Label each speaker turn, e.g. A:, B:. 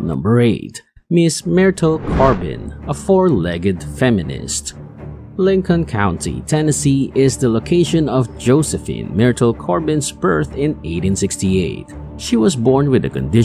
A: Number 8. Miss Myrtle Corbin, a four-legged feminist. Lincoln County, Tennessee is the location of Josephine Myrtle Corbin's birth in 1868. She was born with a condition